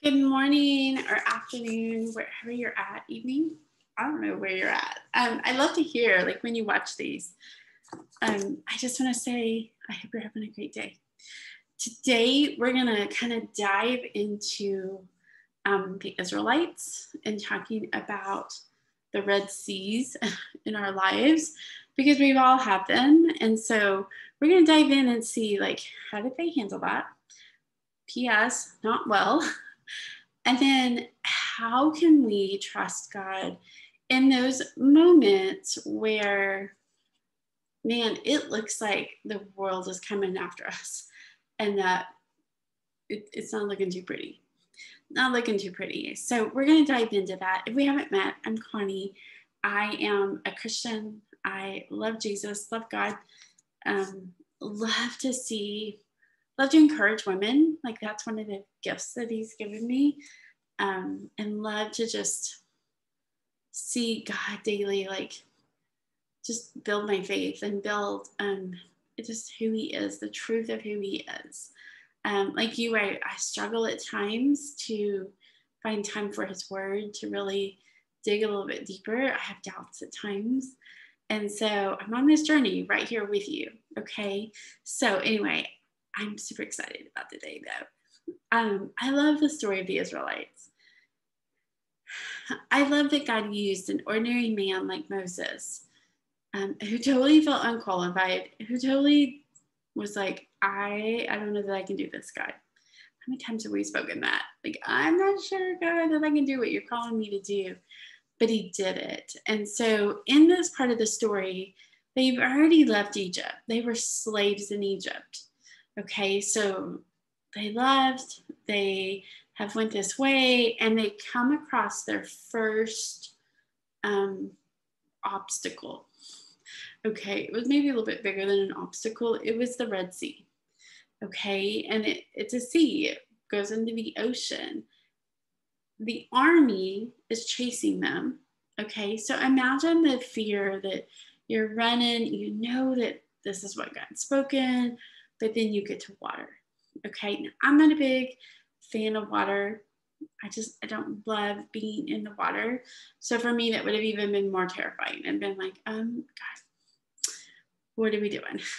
Good morning or afternoon, wherever you're at, evening. I don't know where you're at. Um, I love to hear, like when you watch these. Um, I just want to say, I hope you're having a great day. Today, we're going to kind of dive into um, the Israelites and talking about the Red Seas in our lives because we've all had them. And so we're going to dive in and see, like, how did they handle that? P.S. Not well. And then how can we trust God in those moments where, man, it looks like the world is coming after us and that it, it's not looking too pretty? Not looking too pretty. So we're going to dive into that. If we haven't met, I'm Connie. I am a Christian. I love Jesus, love God. Um, love to see love to encourage women. Like that's one of the gifts that he's given me. Um, and love to just see God daily, like just build my faith and build um, just who he is, the truth of who he is. Um, like you, I, I struggle at times to find time for his word, to really dig a little bit deeper. I have doubts at times. And so I'm on this journey right here with you. Okay. So, anyway, I'm super excited about the day though. Um, I love the story of the Israelites. I love that God used an ordinary man like Moses, um, who totally felt unqualified, who totally was like, I, I don't know that I can do this, God. How many times have we spoken that? Like, I'm not sure, God, that I can do what you're calling me to do. But he did it. And so, in this part of the story, they've already left Egypt. They were slaves in Egypt. Okay, so they left, they have went this way, and they come across their first um, obstacle. Okay, it was maybe a little bit bigger than an obstacle. It was the Red Sea. Okay, and it, it's a sea, it goes into the ocean. The army is chasing them. Okay, so imagine the fear that you're running, you know that this is what God's spoken but then you get to water. Okay, now, I'm not a big fan of water. I just I don't love being in the water. So for me, that would have even been more terrifying and been like, um, God, what are we doing?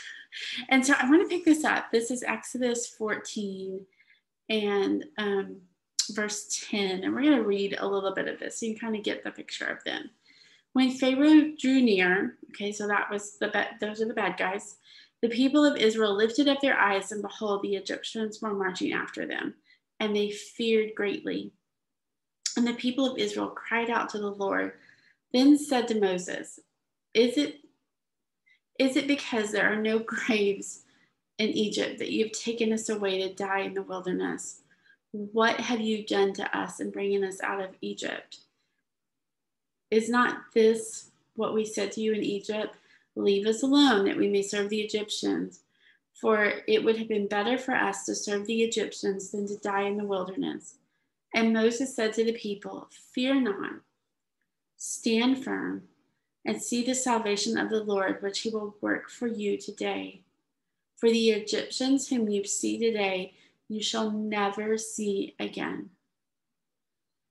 And so I want to pick this up. This is Exodus 14 and um, verse 10, and we're going to read a little bit of this so you can kind of get the picture of them. When Pharaoh drew near, okay, so that was the those are the bad guys. The people of Israel lifted up their eyes, and behold, the Egyptians were marching after them, and they feared greatly. And the people of Israel cried out to the Lord, then said to Moses, Is it is it because there are no graves in Egypt that you have taken us away to die in the wilderness? What have you done to us in bringing us out of Egypt? Is not this what we said to you in Egypt? Leave us alone that we may serve the Egyptians. For it would have been better for us to serve the Egyptians than to die in the wilderness. And Moses said to the people, Fear not, stand firm, and see the salvation of the Lord, which he will work for you today. For the Egyptians whom you see today, you shall never see again.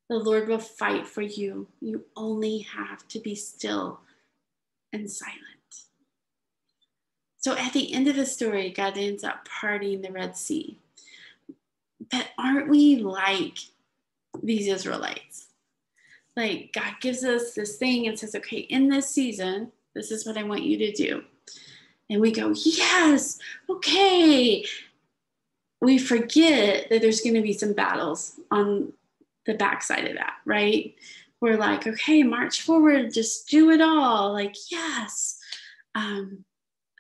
The Lord will fight for you. You only have to be still and silent. So at the end of the story, God ends up parting the Red Sea. But aren't we like these Israelites? Like God gives us this thing and says, okay, in this season, this is what I want you to do. And we go, yes, okay. We forget that there's going to be some battles on the backside of that, right? We're like, okay, march forward, just do it all. Like, yes. Um,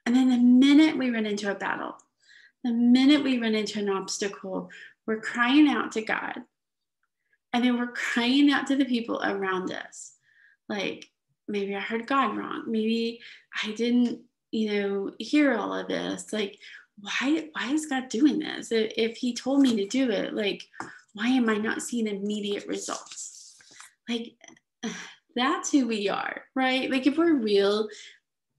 and then the minute we run into a battle, the minute we run into an obstacle, we're crying out to God. And then we're crying out to the people around us. Like, maybe I heard God wrong. Maybe I didn't, you know, hear all of this. Like, why, why is God doing this? If He told me to do it, like, why am I not seeing immediate results? Like, that's who we are, right? Like, if we're real,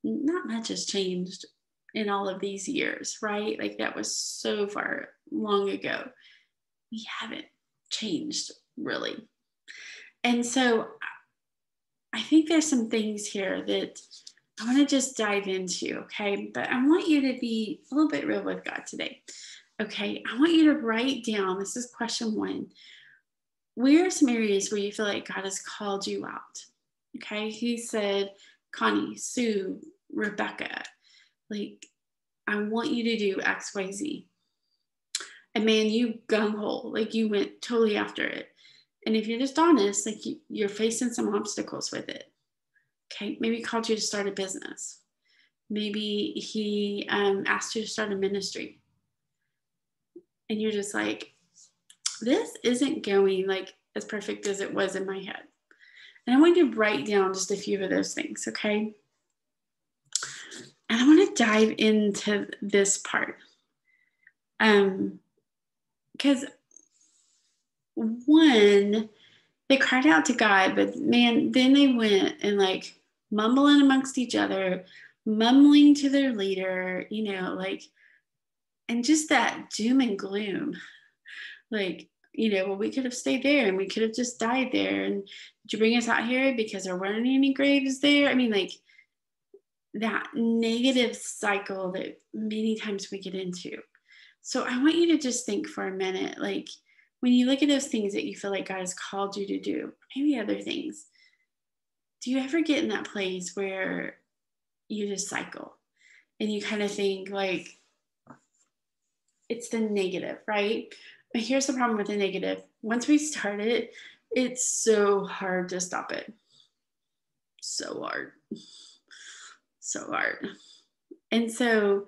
not much has changed in all of these years, right? Like that was so far long ago. We haven't. changed really. And so I think there's some things here that I want to just dive into, okay? But I want you to be a little bit real with God today. Okay, I want you to write down this is question one. Where are some areas where you feel like God has called you out? Okay, He said, Connie, Sue, Rebecca, like, I want you to do XYZ. And man, you gung ho, like you went totally after it. And if you're just honest, like you, you're facing some obstacles with it. Okay, maybe he called you to start a business. Maybe he um, asked you to start a ministry. And you're just like, this isn't going like as perfect as it was in my head. And I want you to write down just a few of those things, okay? And I want to dive into this part. Um, because one, they cried out to God, but man, then they went and like mumbling amongst each other, mumbling to their leader, you know, like, and just that doom and gloom. Like, you know, well, we could have stayed there and we could have just died there. And did you bring us out here because there weren't any graves there? I mean, like that negative cycle that many times we get into. So I want you to just think for a minute, like when you look at those things that you feel like God has called you to do, maybe other things, do you ever get in that place where you just cycle and you kind of think like it's the negative, right? But here's the problem with the negative. Once we start it, it's so hard to stop it. So hard. So hard. And so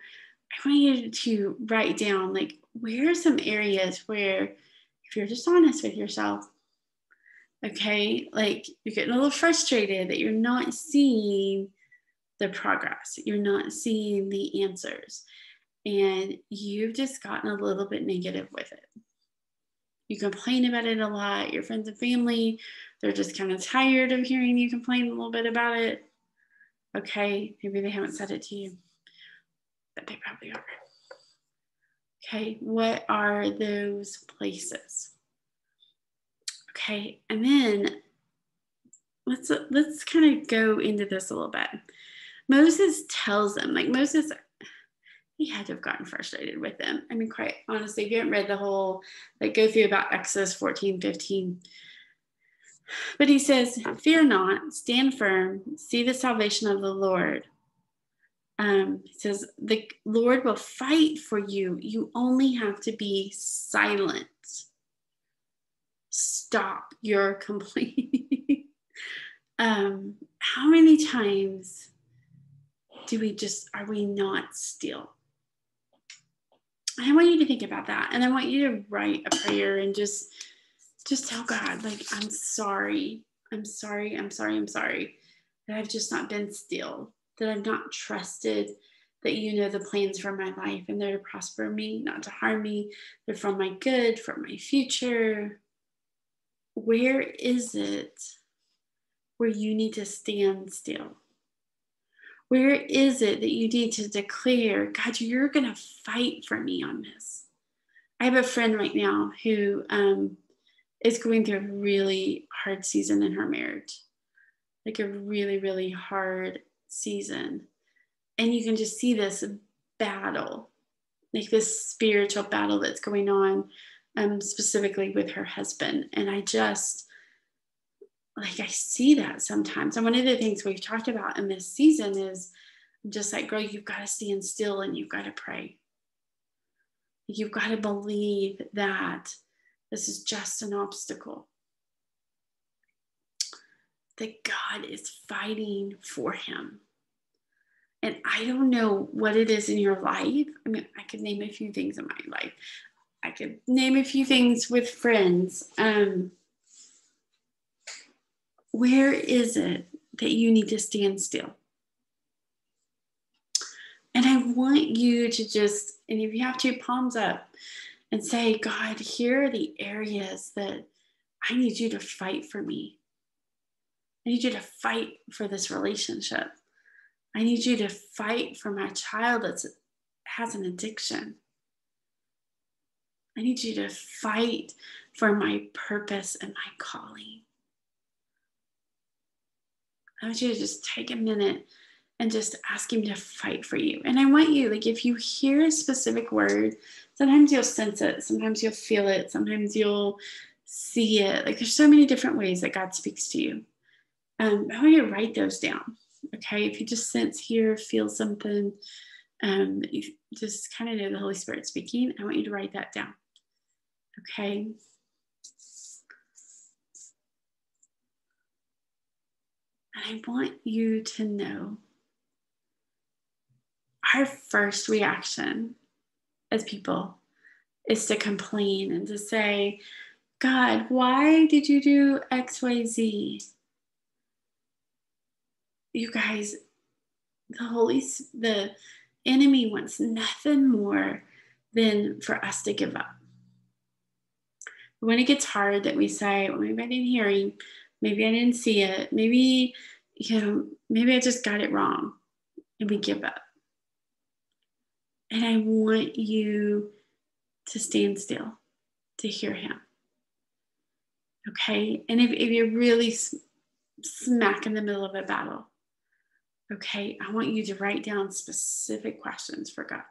I want you to write down like where are some areas where if you're just honest with yourself, okay, like you're getting a little frustrated that you're not seeing the progress, you're not seeing the answers, and you've just gotten a little bit negative with it. You complain about it a lot. Your friends and family, they're just kind of tired of hearing you complain a little bit about it. Okay, maybe they haven't said it to you but they probably are. Okay, what are those places? Okay, and then let's let's kind of go into this a little bit. Moses tells them, like Moses, he had to have gotten frustrated with them. I mean, quite honestly, if you haven't read the whole, like go through about Exodus 14, 15. But he says, Fear not, stand firm, see the salvation of the Lord um, he says, The Lord will fight for you. You only have to be silent. Stop your complaining. um, how many times do we just, are we not still? I want you to think about that. And I want you to write a prayer and just, just tell God, like, I'm sorry. I'm sorry. I'm sorry. I'm sorry that I've just not been still that I've not trusted that you know the plans for my life and they're to prosper me, not to harm me. They're for my good, for my future. Where is it where you need to stand still? Where is it that you need to declare, God, you're going to fight for me on this? I have a friend right now who um, is going through a really hard season in her marriage, like a really, really hard season. And you can just see this battle, like this spiritual battle that's going on, um, specifically with her husband. And I just, like, I see that sometimes. And one of the things we've talked about in this season is just like, girl, you've got to stand still and you've got to pray. You've got to believe that this is just an obstacle that God is fighting for him. And I don't know what it is in your life. I mean, I could name a few things in my life. I could name a few things with friends. Um, where is it that you need to stand still? And I want you to just, and if you have to, palms up and say, God, here are the areas that I need you to fight for me. I need you to fight for this relationship. I need you to fight for my child that has an addiction. I need you to fight for my purpose and my calling. I want you to just take a minute and just ask Him to fight for you. And I want you, like, if you hear a specific word, sometimes you'll sense it, sometimes you'll feel it, sometimes you'll see it. Like, there's so many different ways that God speaks to you. Um, I want you to write those down. Okay. If you just sense, hear, feel something, um, you just kind of know the Holy Spirit speaking, I want you to write that down. Okay. I want you to know our first reaction as people is to complain and to say, God, why did you do XYZ? You guys, the Holy, the enemy wants nothing more than for us to give up. When it gets hard, that we say, well, maybe I didn't hear him, maybe I didn't see it, maybe, you know, maybe I just got it wrong, and we give up. And I want you to stand still to hear him. Okay. And if, if you're really smack in the middle of a battle, okay, I want you to write down specific questions for God.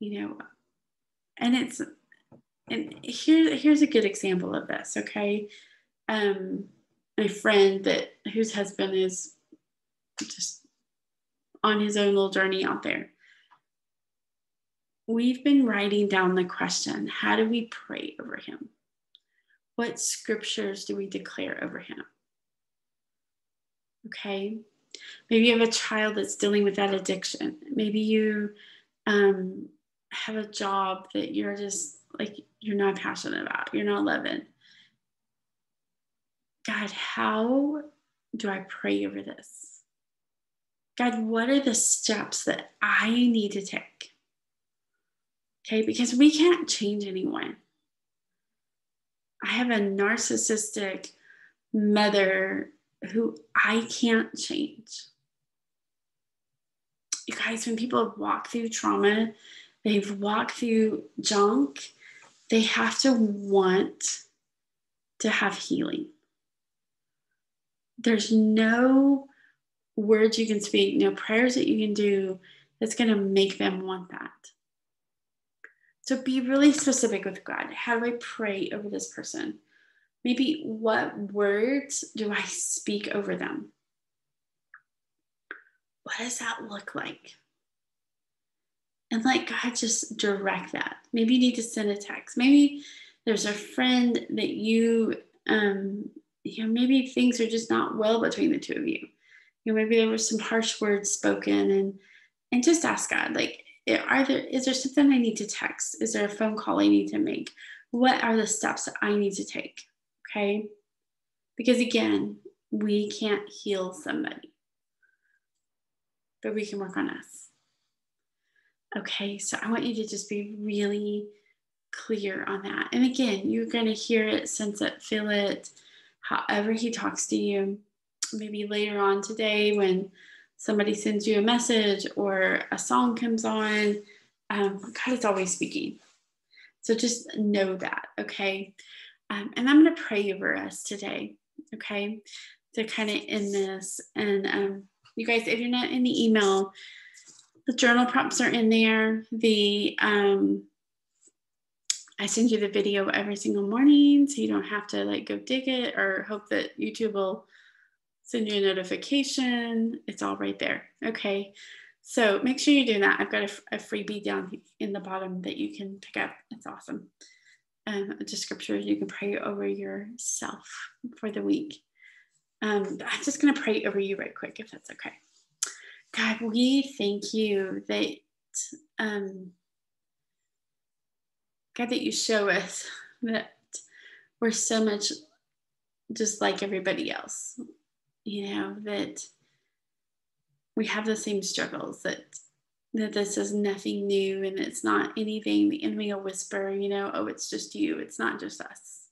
You know, and it's, and here, here's a good example of this. Okay. Um, my friend that whose husband is just on his own little journey out there we've been writing down the question how do we pray over him? What scriptures do we declare over him? Okay. Maybe you have a child that's dealing with that addiction. Maybe you um, have a job that you're just like, you're not passionate about, you're not loving. God, how do I pray over this? God, what are the steps that I need to take? Okay, because we can't change anyone. I have a narcissistic mother who I can't change. You guys, when people walked through trauma, they've walked through junk, they have to want to have healing. There's no words you can speak, no prayers that you can do that's going to make them want that. So be really specific with God. How do I pray over this person? Maybe what words do I speak over them? What does that look like? And let God just direct that. Maybe you need to send a text. Maybe there's a friend that you, um, you know, maybe things are just not well between the two of you. You know, maybe there was some harsh words spoken, and and just ask God, like, are there is there something I need to text? Is there a phone call I need to make? What are the steps that I need to take? Okay. Because again, we can't heal somebody, but we can work on us. Okay, so I want you to just be really clear on that. And again, you're going to hear it, sense it, feel it, however he talks to you. Maybe later on today when somebody sends you a message or a song comes on, um, God is always speaking. So just know that, okay? Um, and I'm going to pray over us today, okay? To kind of end this. And um, you guys, if you're not in the email, the journal prompts are in there. The um, I send you the video every single morning, so you don't have to like go dig it or hope that YouTube will send you a notification. It's all right there. Okay. So make sure you do that. I've got a, a freebie down in the bottom that you can pick up. It's awesome. Um, just scripture you can pray over yourself for the week. Um, I'm just going to pray over you right quick, if that's okay. God, we thank you that, um, God, that you show us that we're so much just like everybody else you know, that we have the same struggles, that that this is nothing new and it's not anything the enemy will whisper, you know, oh, it's just you, it's not just us.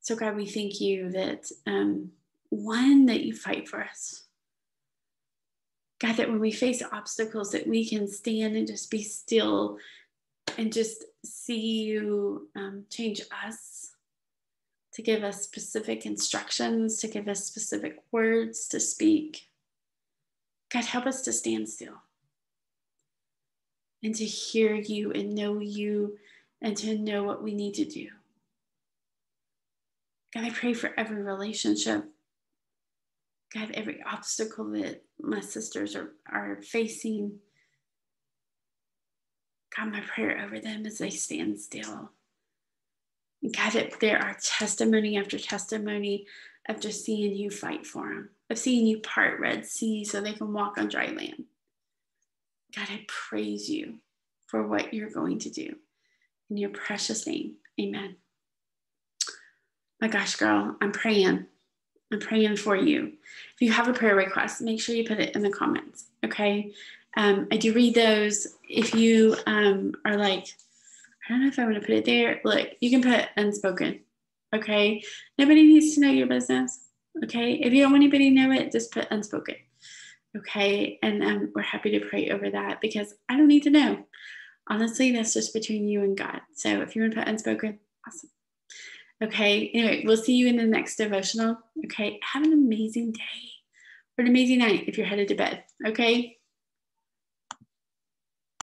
So God, we thank you that um, one, that you fight for us. God, that when we face obstacles, that we can stand and just be still and just see you um, change us to give us specific instructions, to give us specific words to speak. God, help us to stand still and to hear you and know you and to know what we need to do. God, I pray for every relationship. God, every obstacle that my sisters are, are facing. God, my prayer over them as they stand still. God, it, there are testimony after testimony of just seeing you fight for them, of seeing you part Red Sea so they can walk on dry land. God, I praise you for what you're going to do. In your precious name, amen. My gosh, girl, I'm praying. I'm praying for you. If you have a prayer request, make sure you put it in the comments, okay? Um, I do read those. If you um, are like, I don't know if I want to put it there, look, you can put unspoken, okay? Nobody needs to know your business, okay? If you don't want anybody to know it, just put unspoken, okay? And um, we're happy to pray over that because I don't need to know. Honestly, that's just between you and God. So if you want to put unspoken, awesome. Okay. Anyway, we'll see you in the next devotional. Okay. Have an amazing day or an amazing night if you're headed to bed. Okay.